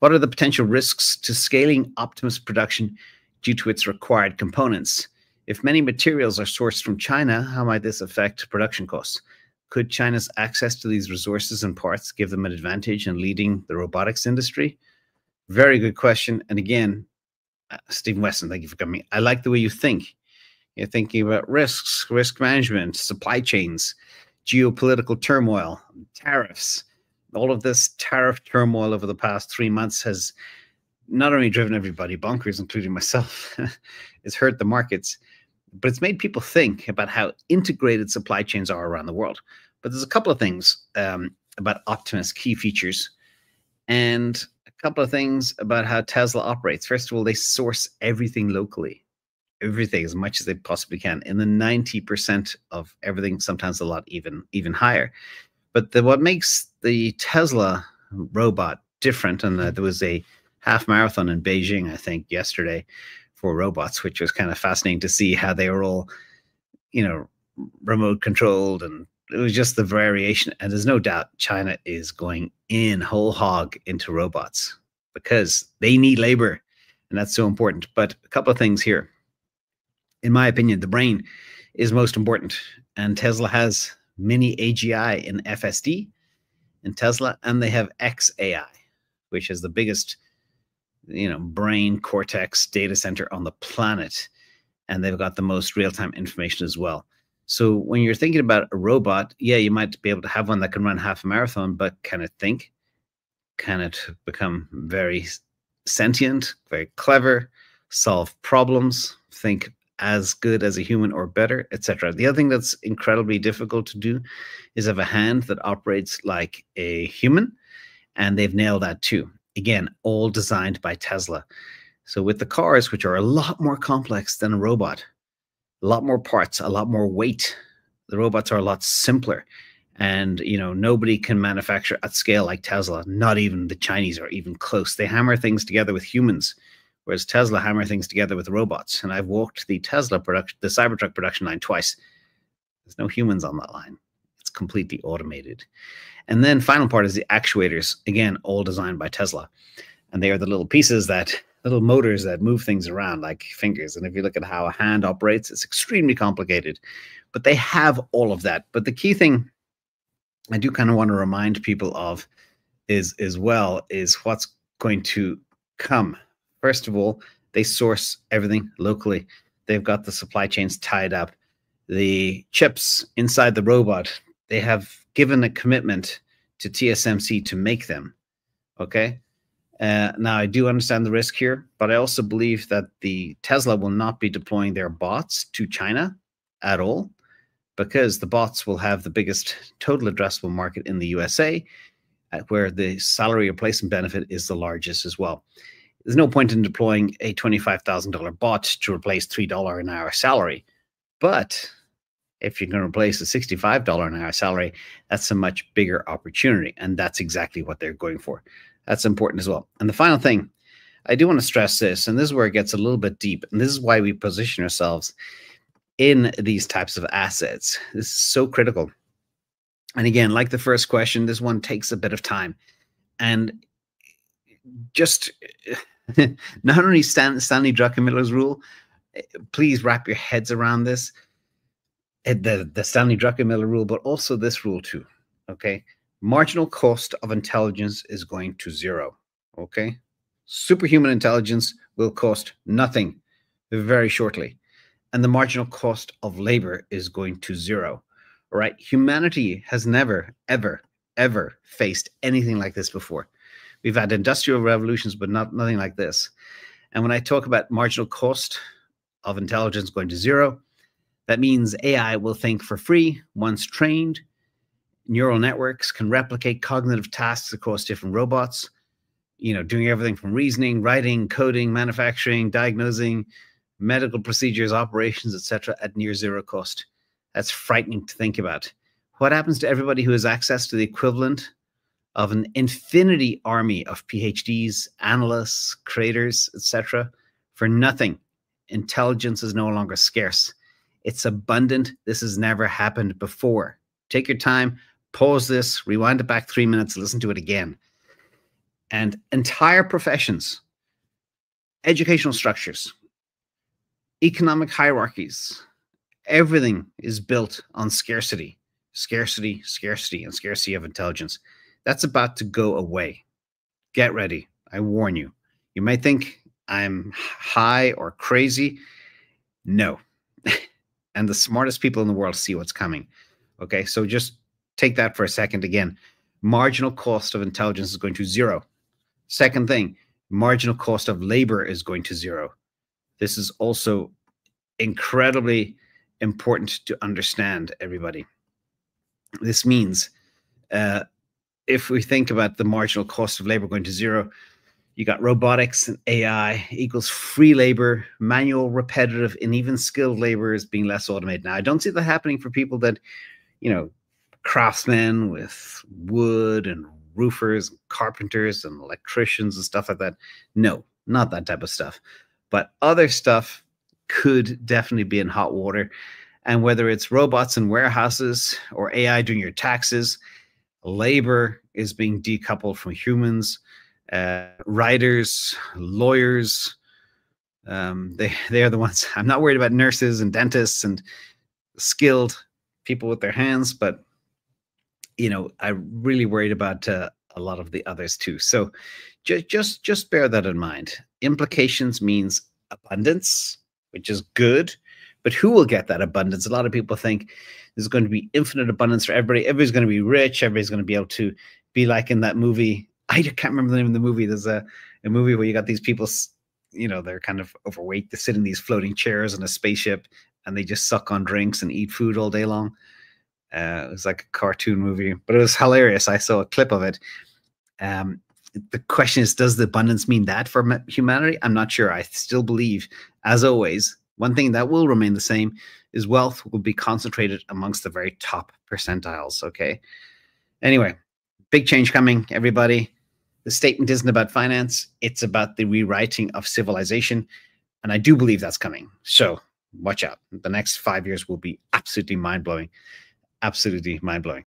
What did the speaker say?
What are the potential risks to scaling Optimus production due to its required components? If many materials are sourced from China, how might this affect production costs? Could China's access to these resources and parts give them an advantage in leading the robotics industry? Very good question. And again, uh, Stephen Weston, thank you for coming. I like the way you think. You're thinking about risks, risk management, supply chains, geopolitical turmoil, tariffs. All of this tariff turmoil over the past three months has not only driven everybody bonkers, including myself, it's hurt the markets, but it's made people think about how integrated supply chains are around the world. But there's a couple of things um, about Optimus key features and a couple of things about how Tesla operates. First of all, they source everything locally, everything as much as they possibly can. In the 90% of everything, sometimes a lot even even higher. But the, what makes the Tesla robot different, and uh, there was a half marathon in Beijing, I think, yesterday for robots, which was kind of fascinating to see how they were all, you know, remote controlled and it was just the variation. And there's no doubt China is going in whole hog into robots because they need labor and that's so important. But a couple of things here. In my opinion, the brain is most important. And Tesla has mini AGI in FSD in Tesla, and they have XAI, which is the biggest you know brain cortex data center on the planet. And they've got the most real-time information as well. So when you're thinking about a robot yeah you might be able to have one that can run half a marathon but can it think? Can it become very sentient very clever solve problems think as good as a human or better etc the other thing that's incredibly difficult to do is have a hand that operates like a human and they've nailed that too Again, all designed by Tesla. So with the cars, which are a lot more complex than a robot, a lot more parts, a lot more weight, the robots are a lot simpler. And you know, nobody can manufacture at scale like Tesla. Not even the Chinese are even close. They hammer things together with humans, whereas Tesla hammer things together with robots. And I've walked the Tesla production, the Cybertruck production line twice. There's no humans on that line. It's completely automated. And then final part is the actuators, again, all designed by Tesla. And they are the little pieces that little motors that move things around like fingers. And if you look at how a hand operates, it's extremely complicated. But they have all of that. But the key thing I do kind of want to remind people of is as well is what's going to come. First of all, they source everything locally. They've got the supply chains tied up. The chips inside the robot, they have given a commitment to TSMC to make them. Okay. Uh, now, I do understand the risk here, but I also believe that the Tesla will not be deploying their bots to China at all because the bots will have the biggest total addressable market in the USA, uh, where the salary replacement benefit is the largest as well. There's no point in deploying a $25,000 bot to replace $3 an hour salary, but if you can replace a $65 an hour salary, that's a much bigger opportunity. And that's exactly what they're going for. That's important as well. And the final thing, I do want to stress this, and this is where it gets a little bit deep. And this is why we position ourselves in these types of assets. This is so critical. And again, like the first question, this one takes a bit of time. And just not only Stan, Stanley Druckenmiller's rule, eh, please wrap your heads around this Eh, the the Stanley Druckenmiller rule, but also this rule too. Okay, marginal cost of intelligence is going to zero. Okay, superhuman intelligence will cost nothing very shortly, and the marginal cost of labor is going to zero. All right, humanity has never, ever, ever faced anything like this before. We've had industrial revolutions, but not nothing like this. And when I talk about marginal cost of intelligence going to zero, that means AI will think for free once trained. Neural networks can replicate cognitive tasks across different robots, you know, doing everything from reasoning, writing, coding, manufacturing, diagnosing, medical procedures, operations, etc., at near zero cost. That's frightening to think about. What happens to everybody who has access to the equivalent of an infinity army of PhDs, analysts, creators, etc., for nothing? Intelligence is no longer scarce. It's abundant. This has never happened before. Take your time, pause this, rewind it back three minutes, listen to it again. and entire professions, educational structures, economic hierarchies, everything is built on scarcity, scarcity, scarcity, and scarcity of intelligence. That's about to go away. Get ready. I warn you. You might think I'm high or crazy. No. and the smartest people in the world see what's coming. Okay. So just take that for a second again. Marginal cost of intelligence is going to zero. Second thing, marginal cost of labor is going to zero. This is also incredibly important to understand, everybody. This means uh, if we think about the marginal cost of labor going to zero, you got robotics and AI equals free labor, manual, repetitive, and even skilled labor is being less automated. Now, I don't see that happening for people that, you know, craftsmen with wood and roofers, and carpenters, and electricians and stuff like that. No, not that type of stuff. But other stuff could definitely be in hot water. And whether it's robots in warehouses or AI doing your taxes, labor is being decoupled from humans uh, writers, lawyers. Um, they they are the ones. I'm not worried about nurses and dentists and skilled people with their hands, but you know, I'm really worried about uh, a lot of the others too. So just just just bear that in mind. Implications means abundance, which is good, but who will get that abundance? A lot of people think there's going to be infinite abundance for everybody. Everybody's going to be rich. Everybody's going to be able to be like in that movie I can't remember the name of the movie. There's a, a movie where you got these people, you know, they're kind of overweight. They sit in these floating chairs in a spaceship and they just suck on drinks and eat food all day long. Uh, it was like a cartoon movie, but it was hilarious. I saw a clip of it. Um, the question is, does the abundance mean that for humanity? I'm not sure. I still believe, as always, one thing that will remain the same is wealth will be concentrated amongst the very top percentiles. Okay. Anyway, big change coming, everybody. The statement isn't about finance, it's about the rewriting of civilization. And I do believe that's coming. So watch out. The next five years will be absolutely mind blowing. Absolutely mind blowing.